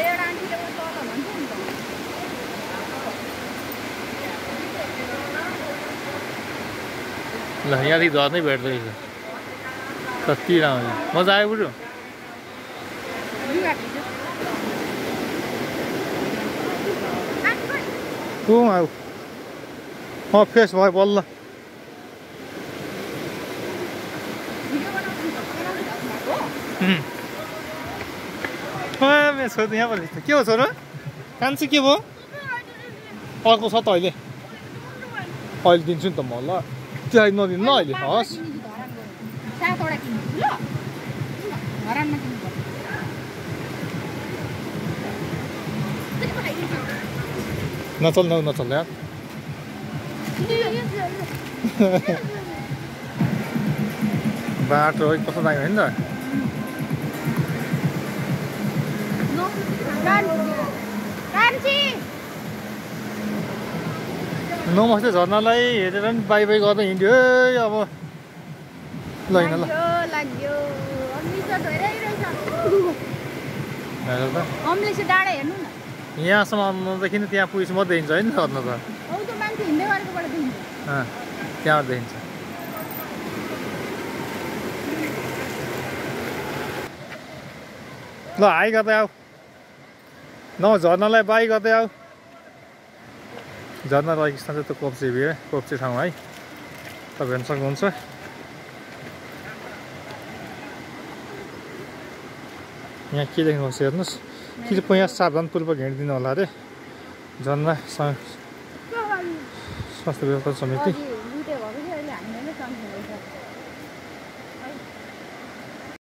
एउटा आन्टीले ऊ तल भन्छ नि त ल यहाँदेखि झर्नै भेट्दो रहेछ कति राम्रो मज़ा आयो बुढो ऊ आऊ। अँ फ्रेस भयो बल्ल भिडियो छोरी यहाँ पनि के हो छोरो कान्छ के भयो अर्को छ त अहिले अहिले दिन्छु नि त म ल त्यो अहिले नदिनु ल अहिले हस् नचल न नचल यार बाटो कस्तो दामी होइन त नमस्ते झर्नालाई हेरेर पनि बाई बाई गर्दा हिँड्यो। है अब ल। हिँड ल। त न। यहाँसम्म आउनुदेखि त्यहाँ पुगेपछि मात्रै झर्न त। हौ गरेकोबाट देखिन्छ अँ, त्यहाँबाट देखिन्छ ल हाई गर्दै आऊ। न झर्नालाई बाई गर्दै आऊ। झर्ना रहेको स्थान चाहिँ त्यो कोप्चे भिड कोप्चे ठाउँ है तपाईँ हेर्न सक्नुहुन्छ यहाँ के देख्नुहोस् हेर्नुहोस् कि चाहिँ यहाँ सावधानपूर्वक हिँडिदिनु होला अरे झर्ना स- स्वास्थ्य व्यवस्था समिति